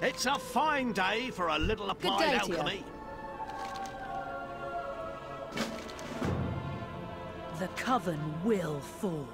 It's a fine day for a little applied alchemy. The Coven will fall.